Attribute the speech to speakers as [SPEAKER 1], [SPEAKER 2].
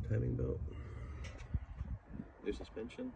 [SPEAKER 1] timing belt. New suspension.